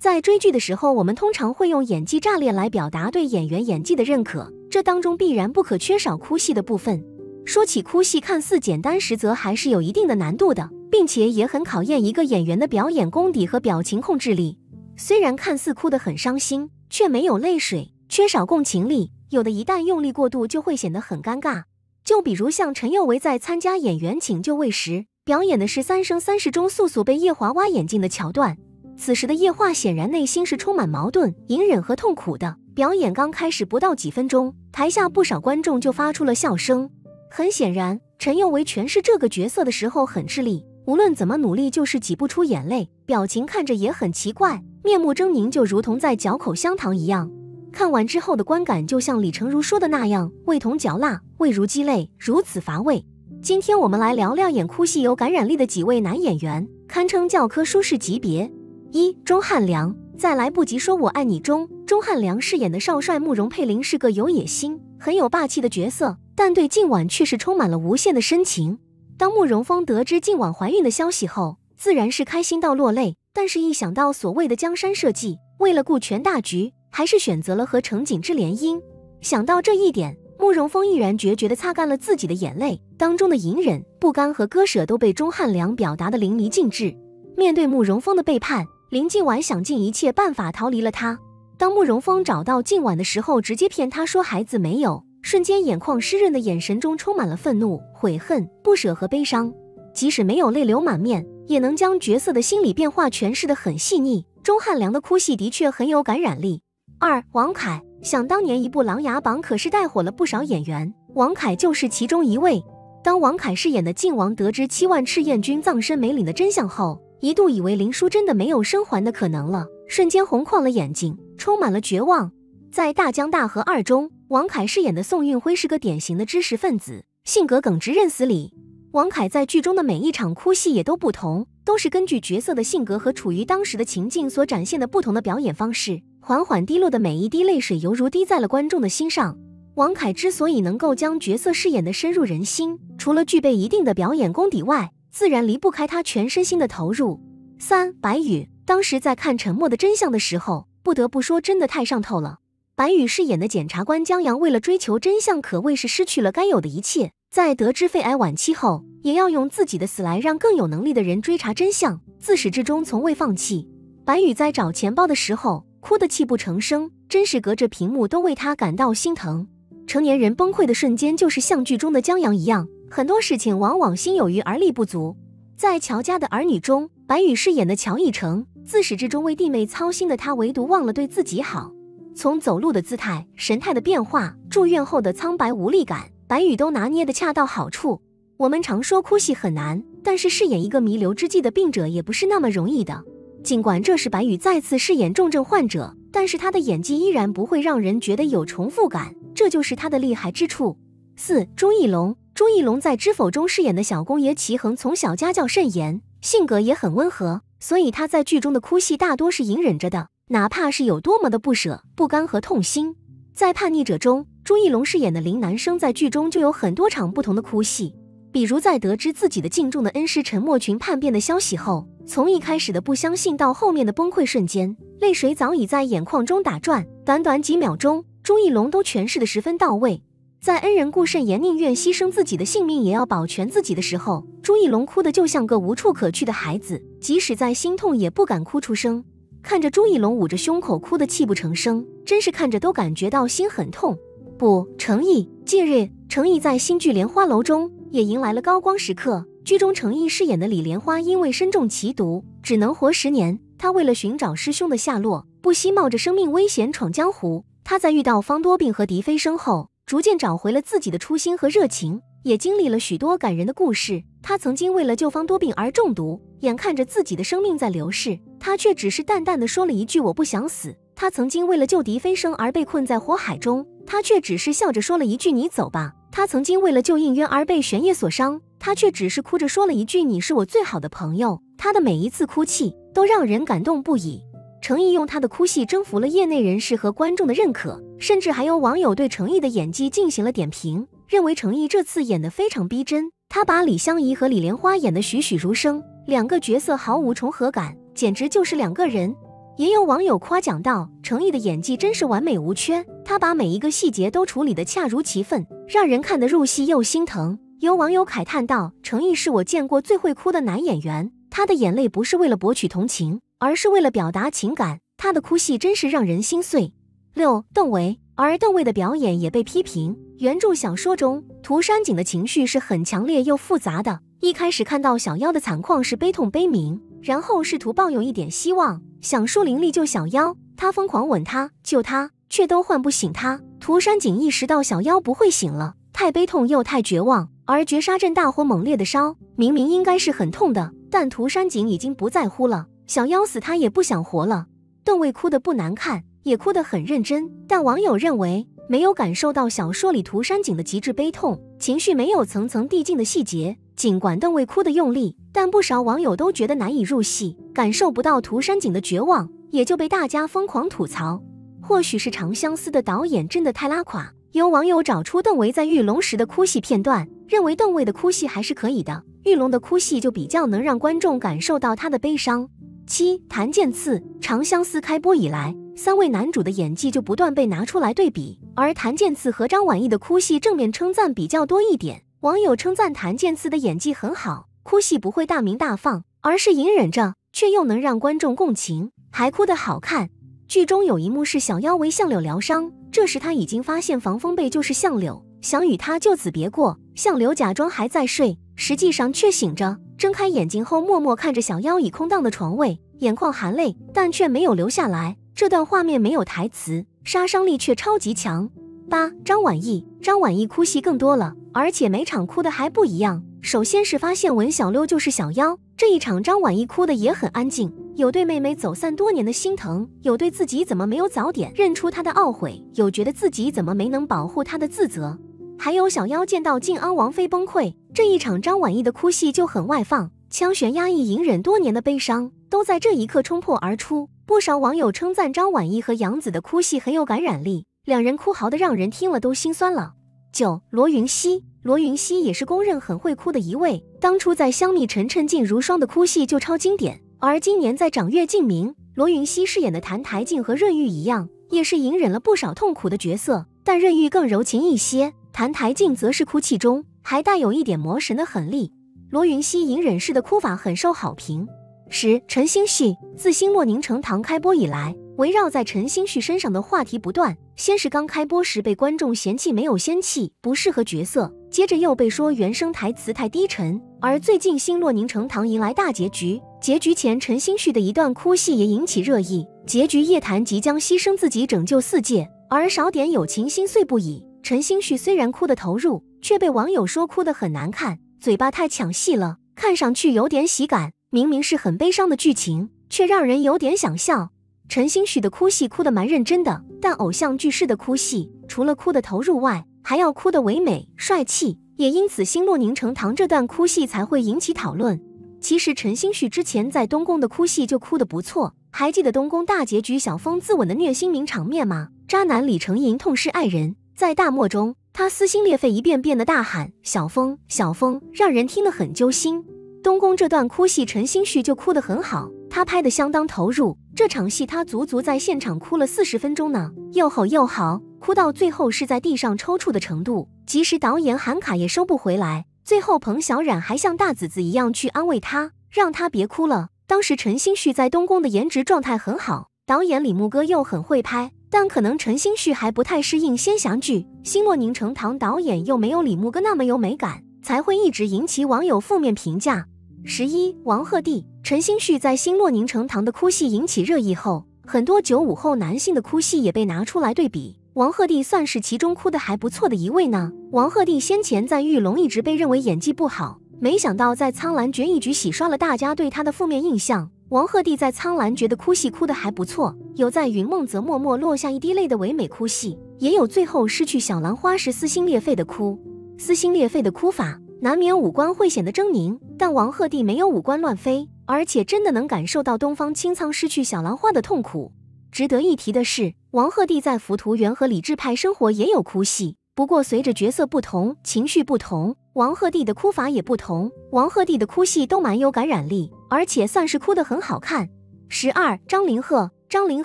在追剧的时候，我们通常会用演技炸裂来表达对演员演技的认可，这当中必然不可缺少哭戏的部分。说起哭戏，看似简单，实则还是有一定的难度的，并且也很考验一个演员的表演功底和表情控制力。虽然看似哭得很伤心，却没有泪水，缺少共情力，有的一旦用力过度，就会显得很尴尬。就比如像陈宥维在参加《演员请就位》时，表演的是《三生三世》中素素被夜华挖眼镜的桥段。此时的夜话显然内心是充满矛盾、隐忍和痛苦的。表演刚开始不到几分钟，台下不少观众就发出了笑声。很显然，陈宥维诠释这个角色的时候很吃力，无论怎么努力就是挤不出眼泪，表情看着也很奇怪，面目狰狞，就如同在嚼口香糖一样。看完之后的观感就像李成儒说的那样，味同嚼蜡，味如鸡肋，如此乏味。今天我们来聊聊演哭戏有感染力的几位男演员，堪称教科书式级别。一钟汉良在《来不及说我爱你》中，钟汉良饰演的少帅慕容佩林是个有野心、很有霸气的角色，但对静婉却是充满了无限的深情。当慕容峰得知静婉怀孕的消息后，自然是开心到落泪。但是，一想到所谓的江山社稷，为了顾全大局，还是选择了和程锦之联姻。想到这一点，慕容峰毅然决绝地擦干了自己的眼泪，当中的隐忍、不甘和割舍都被钟汉良表达的淋漓尽致。面对慕容峰的背叛，林静婉想尽一切办法逃离了他。当慕容峰找到静婉的时候，直接骗他说孩子没有，瞬间眼眶湿润的眼神中充满了愤怒、悔恨、不舍和悲伤。即使没有泪流满面，也能将角色的心理变化诠释得很细腻。钟汉良的哭戏的确很有感染力。二，王凯，想当年一部《琅琊榜》可是带火了不少演员，王凯就是其中一位。当王凯饰演的靖王得知七万赤焰军葬身梅岭的真相后，一度以为林殊真的没有生还的可能了，瞬间红框了眼睛，充满了绝望。在《大江大河二》中，王凯饰演的宋运辉是个典型的知识分子，性格耿直认死理。王凯在剧中的每一场哭戏也都不同，都是根据角色的性格和处于当时的情境所展现的不同的表演方式。缓缓滴落的每一滴泪水，犹如滴在了观众的心上。王凯之所以能够将角色饰演的深入人心，除了具备一定的表演功底外，自然离不开他全身心的投入。三白宇当时在看《沉默的真相》的时候，不得不说，真的太上头了。白宇饰演的检察官江阳，为了追求真相，可谓是失去了该有的一切。在得知肺癌晚期后，也要用自己的死来让更有能力的人追查真相，自始至终从未放弃。白宇在找钱包的时候，哭得泣不成声，真是隔着屏幕都为他感到心疼。成年人崩溃的瞬间，就是像剧中的江阳一样。很多事情往往心有余而力不足。在乔家的儿女中，白宇饰演的乔逸成，自始至终为弟妹操心的他，唯独忘了对自己好。从走路的姿态、神态的变化、住院后的苍白无力感，白宇都拿捏得恰到好处。我们常说哭戏很难，但是饰演一个弥留之际的病者也不是那么容易的。尽管这是白宇再次饰演重症患者，但是他的演技依然不会让人觉得有重复感，这就是他的厉害之处。四朱一龙。朱一龙在《知否》中饰演的小公爷齐衡，从小家教甚严，性格也很温和，所以他在剧中的哭戏大多是隐忍着的，哪怕是有多么的不舍、不甘和痛心。在《叛逆者》中，朱一龙饰演的林南生在剧中就有很多场不同的哭戏，比如在得知自己的敬重的恩师陈默群叛变的消息后，从一开始的不相信到后面的崩溃瞬间，泪水早已在眼眶中打转，短短几秒钟，朱一龙都诠释的十分到位。在恩人顾慎言宁愿牺牲自己的性命也要保全自己的时候，朱一龙哭得就像个无处可去的孩子，即使再心痛也不敢哭出声。看着朱一龙捂着胸口哭得泣不成声，真是看着都感觉到心很痛。不，成毅，近日成毅在新剧《莲花楼》中也迎来了高光时刻。剧中成毅饰演的李莲花因为身中奇毒，只能活十年。他为了寻找师兄的下落，不惜冒着生命危险闯江湖。他在遇到方多病和狄飞升后。逐渐找回了自己的初心和热情，也经历了许多感人的故事。他曾经为了救方多病而中毒，眼看着自己的生命在流逝，他却只是淡淡的说了一句“我不想死”。他曾经为了救狄飞升而被困在火海中，他却只是笑着说了一句“你走吧”。他曾经为了救应渊而被玄烨所伤，他却只是哭着说了一句“你是我最好的朋友”。他的每一次哭泣都让人感动不已。程毅用他的哭戏征服了业内人士和观众的认可，甚至还有网友对程毅的演技进行了点评，认为程毅这次演得非常逼真。他把李香怡和李莲花演得栩栩如生，两个角色毫无重合感，简直就是两个人。也有网友夸奖道：“程毅的演技真是完美无缺，他把每一个细节都处理得恰如其分，让人看得入戏又心疼。”有网友慨叹道：“程毅是我见过最会哭的男演员，他的眼泪不是为了博取同情，而是为了表达情感。他的哭戏真是让人心碎。”六，邓为，而邓为的表演也被批评。原著小说中，涂山璟的情绪是很强烈又复杂的。一开始看到小妖的惨况是悲痛悲鸣，然后试图抱有一点希望，想树灵力救小妖。他疯狂吻她救她，却都唤不醒她。涂山璟意识到小妖不会醒了，太悲痛又太绝望。而绝杀阵大火猛烈的烧，明明应该是很痛的，但涂山璟已经不在乎了。小妖死，他也不想活了。邓为哭得不难看，也哭得很认真，但网友认为没有感受到小说里涂山璟的极致悲痛，情绪没有层层递进的细节。尽管邓为哭得用力，但不少网友都觉得难以入戏，感受不到涂山璟的绝望，也就被大家疯狂吐槽。或许是《长相思》的导演真的太拉垮。有网友找出邓为在玉龙时的哭戏片段，认为邓为的哭戏还是可以的。玉龙的哭戏就比较能让观众感受到他的悲伤。七谭健次，《长相思》开播以来，三位男主的演技就不断被拿出来对比，而谭健次和张晚意的哭戏正面称赞比较多一点。网友称赞谭健次的演技很好，哭戏不会大鸣大放，而是隐忍着，却又能让观众共情，还哭得好看。剧中有一幕是小妖为相柳疗伤。这时他已经发现防风背就是相柳，想与他就此别过。相柳假装还在睡，实际上却醒着。睁开眼睛后，默默看着小妖已空荡的床位，眼眶含泪，但却没有流下来。这段画面没有台词，杀伤力却超级强。八张晚意，张晚意哭戏更多了，而且每场哭的还不一样。首先是发现文小溜就是小妖，这一场张晚意哭的也很安静。有对妹妹走散多年的心疼，有对自己怎么没有早点认出她的懊悔，有觉得自己怎么没能保护她的自责，还有小妖见到靖安王妃崩溃这一场，张晚意的哭戏就很外放，枪悬压抑隐忍多年的悲伤都在这一刻冲破而出。不少网友称赞张晚意和杨紫的哭戏很有感染力，两人哭嚎的让人听了都心酸了。九罗云熙，罗云熙也是公认很会哭的一位，当初在香蜜沉沉烬如霜的哭戏就超经典。而今年在《掌月烬明》，罗云熙饰演的谭台烬和润玉一样，也是隐忍了不少痛苦的角色，但润玉更柔情一些，谭台烬则是哭泣中还带有一点魔神的狠厉。罗云熙隐忍式的哭法很受好评。十陈星旭自《星落凝成糖》开播以来，围绕在陈星旭身上的话题不断。先是刚开播时被观众嫌弃没有仙气，不适合角色，接着又被说原声台词太低沉。而最近《星落凝成糖》迎来大结局。结局前，陈星旭的一段哭戏也引起热议。结局，夜檀即将牺牲自己拯救四界，而少点友情心碎不已。陈星旭虽然哭得投入，却被网友说哭得很难看，嘴巴太抢戏了，看上去有点喜感。明明是很悲伤的剧情，却让人有点想笑。陈星旭的哭戏哭得蛮认真的，但偶像剧式的哭戏，除了哭得投入外，还要哭得唯美帅气，也因此《星落凝成糖》这段哭戏才会引起讨论。其实陈星旭之前在东宫的哭戏就哭得不错，还记得东宫大结局小峰自刎的虐心名场面吗？渣男李成银痛失爱人，在大漠中，他撕心裂肺一遍遍的大喊“小峰，小峰”，让人听得很揪心。东宫这段哭戏，陈星旭就哭得很好，他拍得相当投入。这场戏他足足在现场哭了四十分钟呢，又吼又嚎，哭到最后是在地上抽搐的程度，即使导演喊卡也收不回来。最后，彭小苒还像大姊姊一样去安慰他，让他别哭了。当时陈星旭在东宫的颜值状态很好，导演李牧哥又很会拍，但可能陈星旭还不太适应仙侠剧。星落凝成糖导演又没有李牧哥那么有美感，才会一直引起网友负面评价。十一，王鹤棣、陈星旭在星落凝成糖的哭戏引起热议后，很多九五后男性的哭戏也被拿出来对比。王鹤棣算是其中哭得还不错的一位呢。王鹤棣先前在《玉龙》一直被认为演技不好，没想到在《苍兰诀》一举洗刷了大家对他的负面印象。王鹤棣在《苍兰诀》的哭戏哭得还不错，有在云梦泽默默落下一滴泪的唯美哭戏，也有最后失去小兰花时撕心裂肺的哭。撕心裂肺的哭法，难免五官会显得狰狞，但王鹤棣没有五官乱飞，而且真的能感受到东方青苍失去小兰花的痛苦。值得一提的是，王鹤棣在《浮屠缘》和《理智派生活》也有哭戏，不过随着角色不同，情绪不同，王鹤棣的哭法也不同。王鹤棣的哭戏都蛮有感染力，而且算是哭得很好看。十二，张凌赫，张凌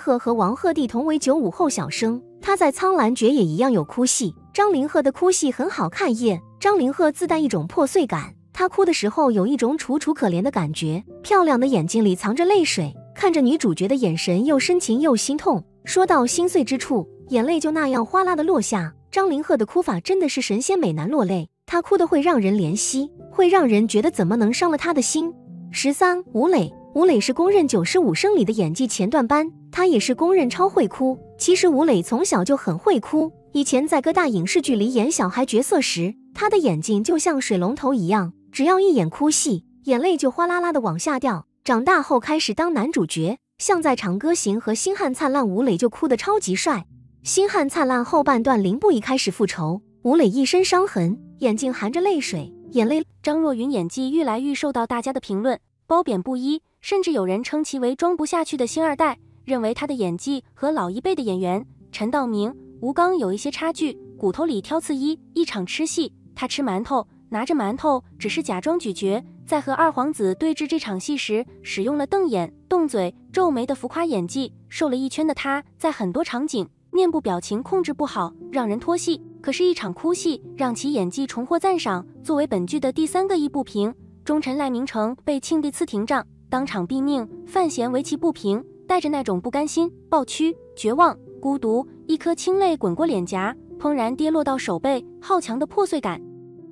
赫和王鹤棣同为九五后小生，他在《苍兰诀》也一样有哭戏。张凌赫的哭戏很好看耶，张凌赫自带一种破碎感，他哭的时候有一种楚楚可怜的感觉，漂亮的眼睛里藏着泪水，看着女主角的眼神又深情又心痛。说到心碎之处，眼泪就那样哗啦的落下。张凌赫的哭法真的是神仙美男落泪，他哭的会让人怜惜，会让人觉得怎么能伤了他的心。十三，吴磊。吴磊是公认九十五生里的演技前段班，他也是公认超会哭。其实吴磊从小就很会哭，以前在各大影视剧里演小孩角色时，他的眼睛就像水龙头一样，只要一演哭戏，眼泪就哗啦啦的往下掉。长大后开始当男主角，像在《长歌行》和《星汉灿烂》，吴磊就哭得超级帅。《星汉灿烂》后半段，林布一开始复仇，吴磊一身伤痕，眼睛含着泪水，眼泪。张若昀演技愈来愈受到大家的评论，褒贬不一。甚至有人称其为装不下去的星二代，认为他的演技和老一辈的演员陈道明、吴刚有一些差距。骨头里挑刺一，一场吃戏，他吃馒头，拿着馒头只是假装咀嚼。在和二皇子对峙这场戏时，使用了瞪眼、动嘴、皱眉的浮夸演技。瘦了一圈的他，在很多场景面部表情控制不好，让人脱戏。可是，一场哭戏让其演技重获赞赏。作为本剧的第三个一不平，忠臣赖明成被庆帝赐廷杖。当场毙命，范闲为其不平，带着那种不甘心、暴屈、绝望、孤独，一颗清泪滚过脸颊，怦然跌落到手背，好强的破碎感，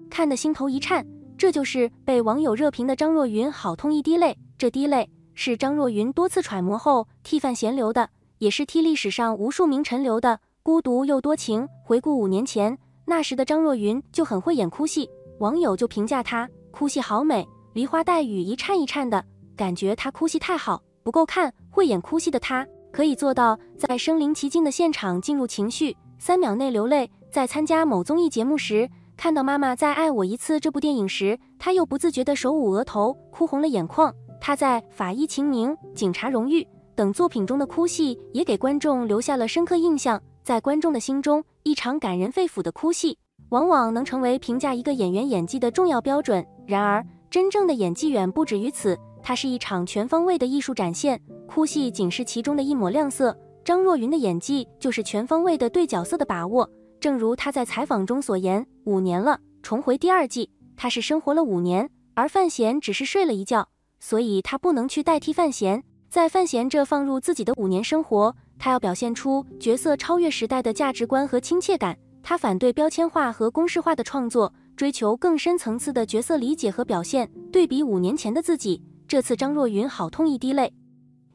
看得心头一颤。这就是被网友热评的张若昀，好痛一滴泪。这滴泪是张若昀多次揣摩后替范闲流的，也是替历史上无数名臣流的。孤独又多情。回顾五年前，那时的张若昀就很会演哭戏，网友就评价他哭戏好美，梨花带雨，一颤一颤的。感觉他哭戏太好，不够看。会演哭戏的他，可以做到在身临其境的现场进入情绪，三秒内流泪。在参加某综艺节目时，看到妈妈在《爱我一次》这部电影时，他又不自觉地手捂额头，哭红了眼眶。他在《法医秦明》《警察荣誉》等作品中的哭戏，也给观众留下了深刻印象。在观众的心中，一场感人肺腑的哭戏，往往能成为评价一个演员演技的重要标准。然而，真正的演技远不止于此。它是一场全方位的艺术展现，哭戏仅是其中的一抹亮色。张若昀的演技就是全方位的对角色的把握。正如他在采访中所言：“五年了，重回第二季，他是生活了五年，而范闲只是睡了一觉，所以他不能去代替范闲，在范闲这放入自己的五年生活，他要表现出角色超越时代的价值观和亲切感。他反对标签化和公式化的创作，追求更深层次的角色理解和表现。对比五年前的自己。”这次张若昀好痛一滴泪，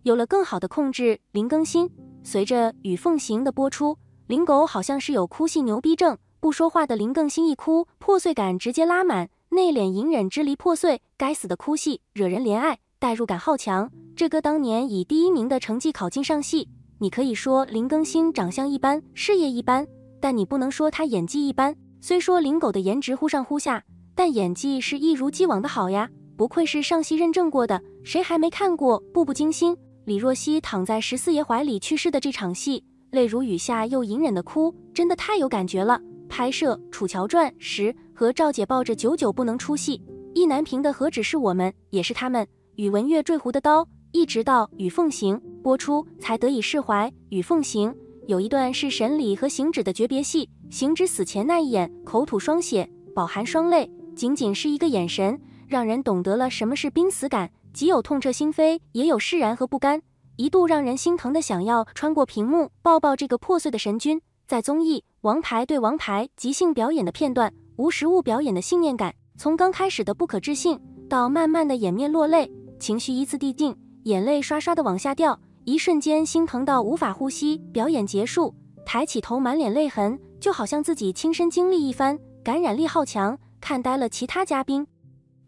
有了更好的控制。林更新随着《与凤行》的播出，林狗好像是有哭戏牛逼症，不说话的林更新一哭，破碎感直接拉满，内敛隐忍支离破碎，该死的哭戏惹人怜爱，代入感好强。这哥当年以第一名的成绩考进上戏，你可以说林更新长相一般，事业一般，但你不能说他演技一般。虽说林狗的颜值忽上忽下，但演技是一如既往的好呀。不愧是上戏认证过的，谁还没看过《步步惊心》？李若曦躺在十四爷怀里去世的这场戏，泪如雨下又隐忍的哭，真的太有感觉了。拍摄《楚乔传》时，和赵姐抱着久久不能出戏，意难平的何止是我们，也是他们。宇文玥坠湖的刀，一直到《与凤行》播出才得以释怀。《与凤行》有一段是神理和行止的诀别戏，行止死前那一眼，口吐双血，饱含双泪，仅仅是一个眼神。让人懂得了什么是濒死感，既有痛彻心扉，也有释然和不甘，一度让人心疼的想要穿过屏幕抱抱这个破碎的神君。在综艺《王牌对王牌》即兴表演的片段，无实物表演的信念感，从刚开始的不可置信，到慢慢的掩面落泪，情绪依次递进，眼泪刷刷的往下掉，一瞬间心疼到无法呼吸。表演结束，抬起头，满脸泪痕，就好像自己亲身经历一番，感染力好强，看呆了其他嘉宾。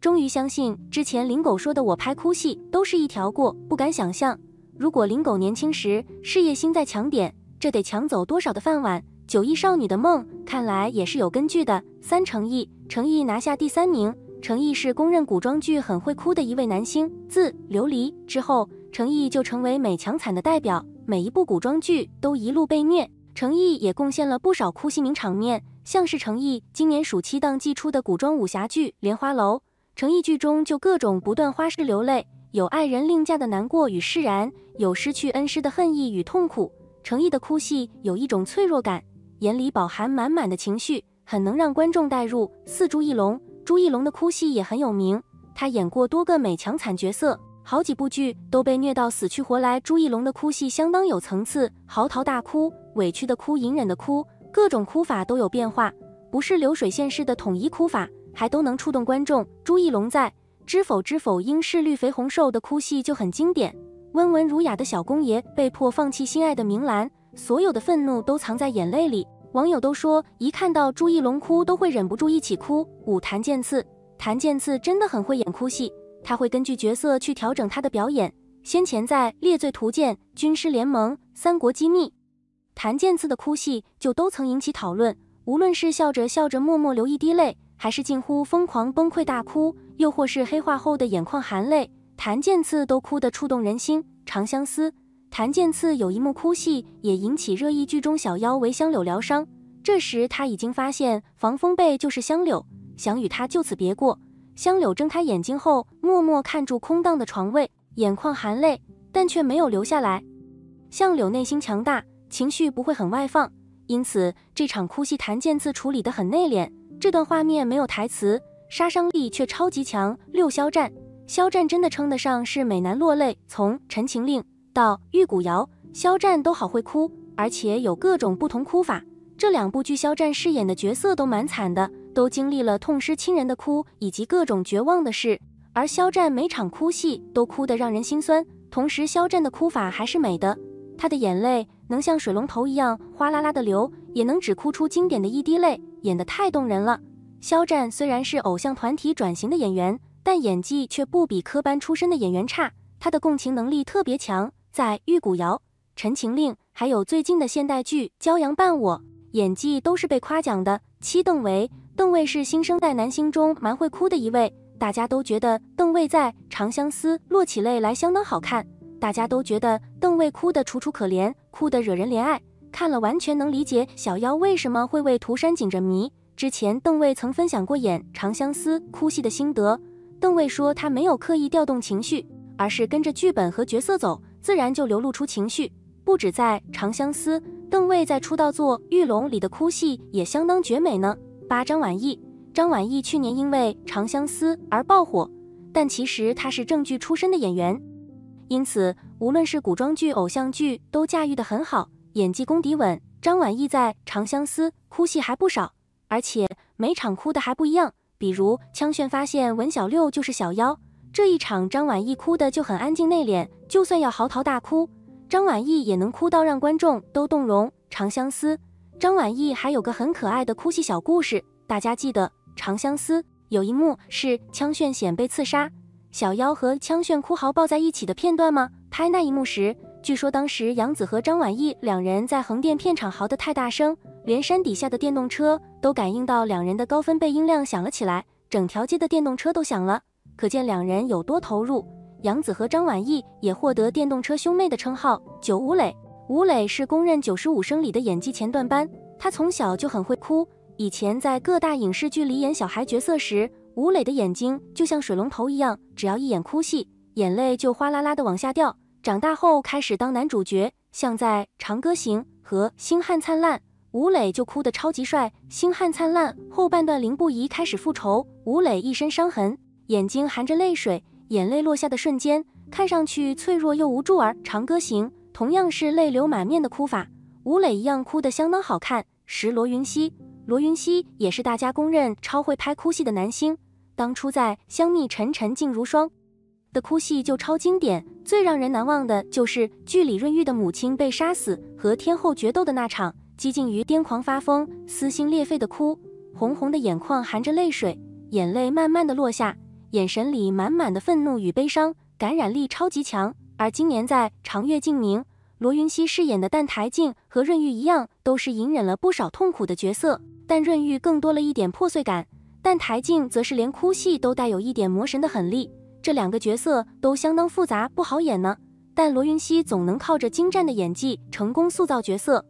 终于相信之前林狗说的，我拍哭戏都是一条过。不敢想象，如果林狗年轻时事业心再强点，这得抢走多少的饭碗？九亿少女的梦，看来也是有根据的。三成毅，成毅拿下第三名。成毅是公认古装剧很会哭的一位男星。自琉璃之后，成毅就成为美强惨的代表，每一部古装剧都一路被虐。成毅也贡献了不少哭戏名场面，像是成毅今年暑期档季出的古装武侠剧《莲花楼》。成毅剧中就各种不断花式流泪，有爱人另嫁的难过与释然，有失去恩师的恨意与痛苦。成毅的哭戏有一种脆弱感，眼里饱含满满的情绪，很能让观众代入。四朱一龙，朱一龙的哭戏也很有名，他演过多个美强惨角色，好几部剧都被虐到死去活来。朱一龙的哭戏相当有层次，嚎啕大哭、委屈的哭、隐忍的哭，各种哭法都有变化，不是流水线式的统一哭法。还都能触动观众。朱一龙在《知否知否，应是绿肥红瘦》的哭戏就很经典。温文儒雅的小公爷被迫放弃心爱的明兰，所有的愤怒都藏在眼泪里。网友都说，一看到朱一龙哭，都会忍不住一起哭。五谭健次，谭健次真的很会演哭戏，他会根据角色去调整他的表演。先前在《猎罪图鉴》《军师联盟》《三国机密》，谭健次的哭戏就都曾引起讨论。无论是笑着笑着默默流一滴泪。还是近乎疯狂崩溃大哭，又或是黑化后的眼眶含泪，谭健次都哭得触动人心。长相思，谭健次有一幕哭戏也引起热议，剧中小妖为香柳疗伤，这时他已经发现防风被就是香柳，想与他就此别过。香柳睁开眼睛后，默默看住空荡的床位，眼眶含泪，但却没有流下来。香柳内心强大，情绪不会很外放，因此这场哭戏谭健次处理得很内敛。这段画面没有台词，杀伤力却超级强。六肖战，肖战真的称得上是美男落泪。从《陈情令》到《玉骨遥》，肖战都好会哭，而且有各种不同哭法。这两部剧肖战饰演的角色都蛮惨的，都经历了痛失亲人的哭，以及各种绝望的事。而肖战每场哭戏都哭得让人心酸，同时肖战的哭法还是美的，他的眼泪能像水龙头一样哗啦啦的流，也能只哭出经典的一滴泪。演得太动人了。肖战虽然是偶像团体转型的演员，但演技却不比科班出身的演员差。他的共情能力特别强，在《玉骨遥》《陈情令》还有最近的现代剧《骄阳伴我》，演技都是被夸奖的。七邓为，邓为是新生代男星中蛮会哭的一位，大家都觉得邓为在《长相思》落起泪来相当好看，大家都觉得邓为哭得楚楚可怜，哭得惹人怜爱。看了完全能理解小妖为什么会为涂山璟着迷。之前邓为曾分享过演《长相思》哭戏的心得。邓为说他没有刻意调动情绪，而是跟着剧本和角色走，自然就流露出情绪。不止在《长相思》，邓为在出道作《玉龙》里的哭戏也相当绝美呢。八张晚意，张晚意去年因为《长相思》而爆火，但其实她是正剧出身的演员，因此无论是古装剧、偶像剧都驾驭得很好。演技功底稳，张晚意在《长相思》哭戏还不少，而且每场哭的还不一样。比如枪炫发现文小六就是小妖，这一场张晚意哭的就很安静内敛，就算要嚎啕大哭，张晚意也能哭到让观众都动容。《长相思》，张晚意还有个很可爱的哭戏小故事，大家记得《长相思》有一幕是枪炫险被刺杀，小妖和枪炫哭嚎抱在一起的片段吗？拍那一幕时。据说当时杨紫和张晚意两人在横店片场嚎得太大声，连山底下的电动车都感应到两人的高分贝音量响了起来，整条街的电动车都响了，可见两人有多投入。杨紫和张晚意也获得“电动车兄妹”的称号。九吴磊，吴磊是公认九十五生里的演技前段班，他从小就很会哭，以前在各大影视剧里演小孩角色时，吴磊的眼睛就像水龙头一样，只要一演哭戏，眼泪就哗啦啦的往下掉。长大后开始当男主角，像在《长歌行》和《星汉灿烂》，吴磊就哭得超级帅。《星汉灿烂》后半段，林不疑开始复仇，吴磊一身伤痕，眼睛含着泪水，眼泪落下的瞬间，看上去脆弱又无助。而《长歌行》同样是泪流满面的哭法，吴磊一样哭得相当好看。十罗云熙，罗云熙也是大家公认超会拍哭戏的男星，当初在《香蜜沉沉烬如霜》。的哭戏就超经典，最让人难忘的就是剧里润玉的母亲被杀死和天后决斗的那场，激进于癫狂发疯、撕心裂肺的哭，红红的眼眶含着泪水，眼泪慢慢的落下，眼神里满满的愤怒与悲伤，感染力超级强。而今年在《长月烬明》，罗云熙饰演的淡台烬和润玉一样，都是隐忍了不少痛苦的角色，但润玉更多了一点破碎感，淡台烬则是连哭戏都带有一点魔神的狠力。这两个角色都相当复杂，不好演呢。但罗云熙总能靠着精湛的演技成功塑造角色。